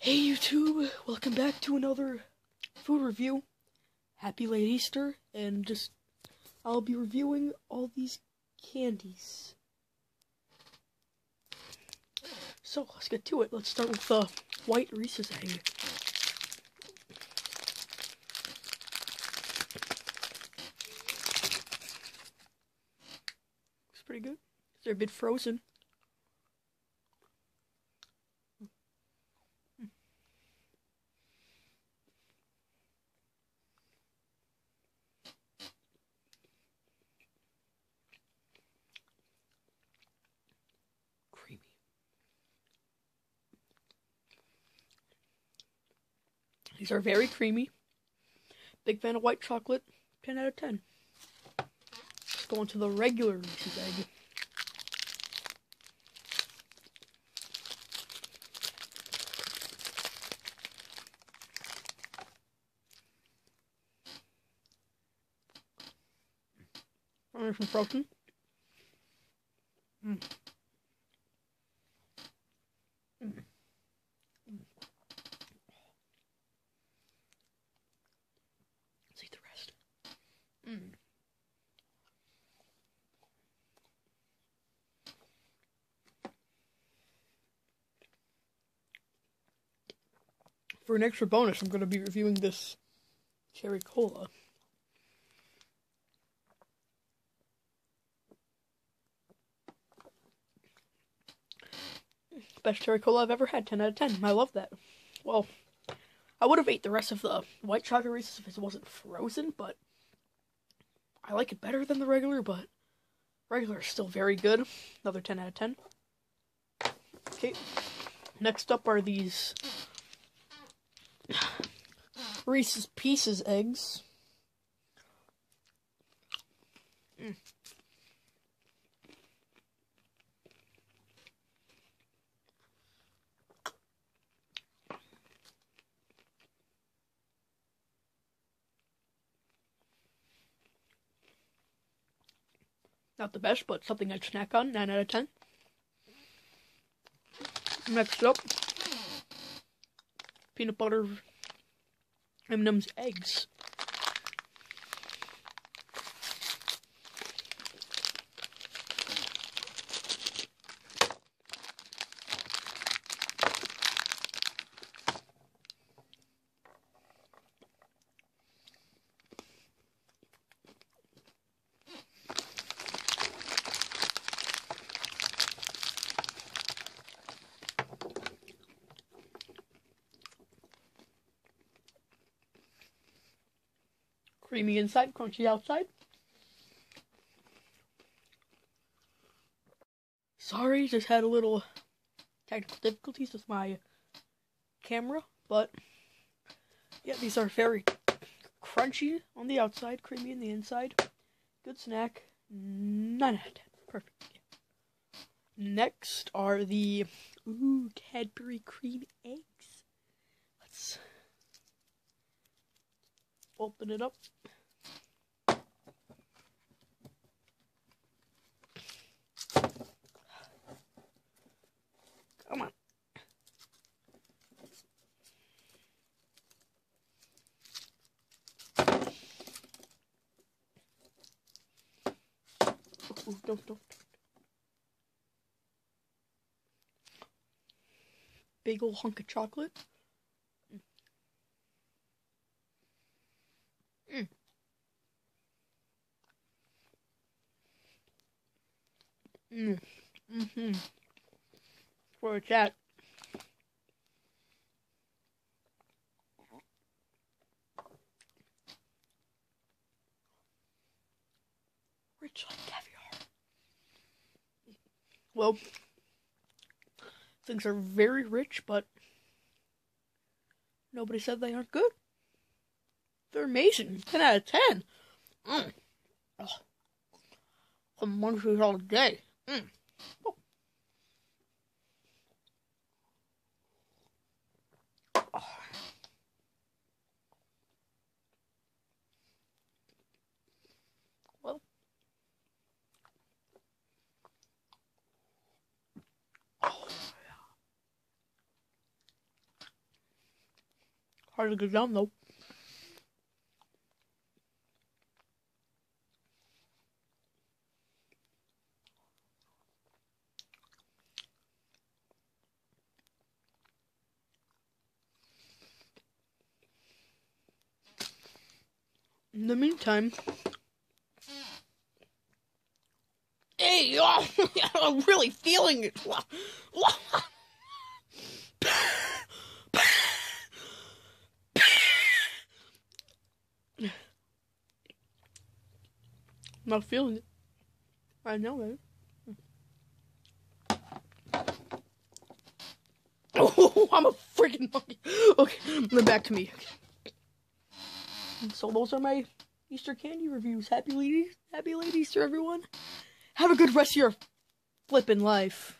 Hey YouTube, welcome back to another food review. Happy late Easter, and just I'll be reviewing all these candies. So let's get to it. Let's start with the white Reese's egg. Looks pretty good. They're a bit frozen. These are very creamy. Big fan of white chocolate. 10 out of 10. Let's go into the regular Reese's egg. Some frozen. Mm. Let's eat the rest. Mm. For an extra bonus, I'm going to be reviewing this cherry cola. Best cherry cola I've ever had. 10 out of 10. I love that. Well, I would have ate the rest of the white chocolate Reese's if it wasn't frozen, but I like it better than the regular, but regular is still very good. Another 10 out of 10. Okay, next up are these Reese's Pieces eggs. Not the best, but something I'd snack on. 9 out of 10. Next up, peanut butter M&M's eggs. Creamy inside, crunchy outside. Sorry, just had a little technical difficulties with my camera, but yeah, these are very crunchy on the outside, creamy on the inside. Good snack. 9 out of 10. Perfect. Next are the ooh, Cadbury cream eggs. Let's open it up. Come on. Ooh, don't, don't. Big old hunk of chocolate. Mm. Mm-hmm. Where it's at. Rich like caviar. Well, things are very rich, but nobody said they aren't good. They're amazing. 10 out of 10. Mm. I'm munchies all day. Well. Hard to get down though. In the meantime, hey, oh, I'm really feeling it. Not feeling it. I know it. Oh, I'm a freaking monkey. Okay, then back to me. So those are my Easter candy reviews. Happy ladies, happy late Easter, everyone. Have a good rest of your flippin' life.